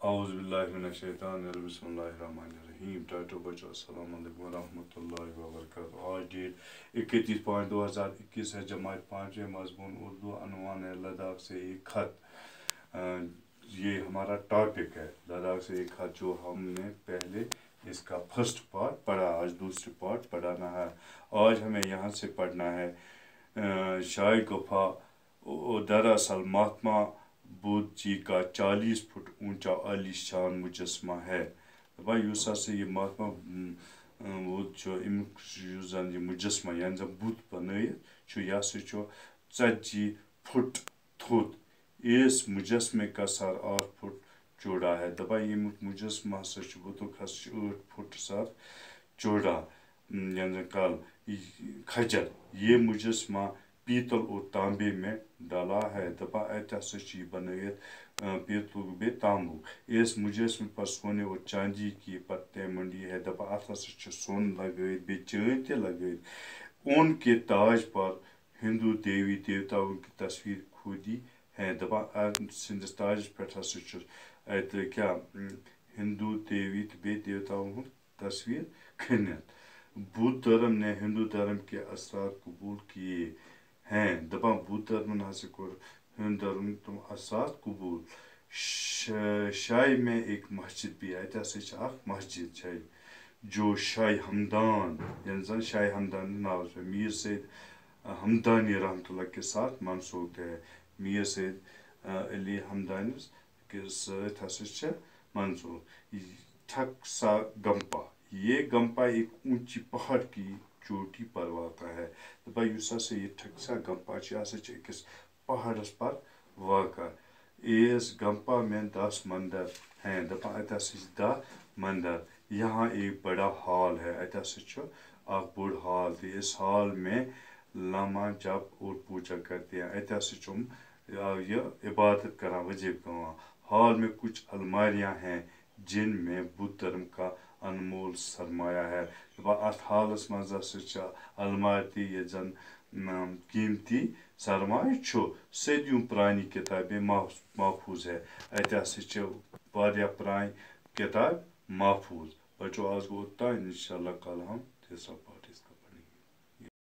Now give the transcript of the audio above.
अज़बिल्लिनशैतानरबीम टाटो बचो अस्सलाम वरहमतुल्लाहि वबरकातुहू आज डेट इकतीस पाँच दो हज़ार इक्कीस है जमात पाँचवें मजमून उर्दू लद्दाख से एक खत ये हमारा टॉपिक है लद्दाख से एक खत जो हमने पहले इसका फ़र्स्ट पार्ट पढ़ा आज दूसरी पार्ट पढ़ाना है आज हमें यहाँ से पढ़ना है शाही गुफा दरअसल महात्मा बुद्ध जी का चालीस फुट ऊँचा आलीशान मुजस्मा है। भाई युस ये महात्मा अमुक ये मुजस्मा, यानी जब बुद्ध बनत यह सी फुट, थोत, इस मुजस्मे का सर आठ फुट चौड़ा है। दपा यमुक मुजस्मा हसा बुद्ध हस फुट सर चौड़ा यानी कल खजर ये मुजस्मा पीतल और तांबे में डाला है दपा अत बनत पीतल बे तांबू इस मुजस्म पर सोने और चांदी की पत्ते मंडी है दपा अत सोन लगे बे चाँद त लगे ऊन के ताज पर हिंदू देवी देवताओं की तस्वीर खुदी है दपा सिंदस ताज पे क्या हिंदू देवी बे देवताओं तस्वीर खनित बुद्ध धर्म ने हिंदू धर्म के असरार कबूल किए दपा बुद्ध धर्म हसा कोर हिंदू धर्म तुम असरार कबूल शाही में एक मस्जिद भी है अत मस्जिद है जो शाही हमदान यानी जन शाही हमदान नाव पे मीर सैद हमदानी रहमत के साथ मनसूख है मीर सैद अली हमदानी के सत मनसूख ठक सा गंपा ये गंपा एक ऊँची पहाड़ की चोटी पर वाक़ है दपा से ये ठकसा गंपा अकिस पहाड़स पर वाक़। इस गंपा में दस मंदिर हैं। दपा अत दह मंदिर। यहाँ एक बड़ा हॉल है। अत अख बोड़ हॉल तो इस हॉल में लामा जप और पूजा करते हैं। अत यह इबादत करा वजीब गवा हॉल में कुछ अलमारियाँ हैं जिनमें बुद्ध धर्म का अनमोल सरमाया है। अत हालस मज ये जन कीमती सरमाय सदियों पानी किताबें महफूज है। अत पान किताब महफूज बचो आज गो इन कल हम